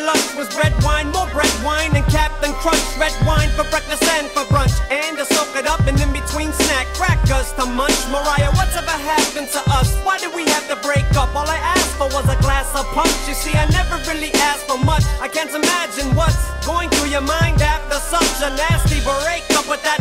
Was red wine and Captain Crunch. Red wine for breakfast and for brunch. And to soak it up and in between snack crackers to munch. Mariah, what's ever happened to us? Why did we have to break up? All I asked for was a glass of punch. You see, I never really asked for much. I can't imagine what's going through your mind after such a nasty breakup with that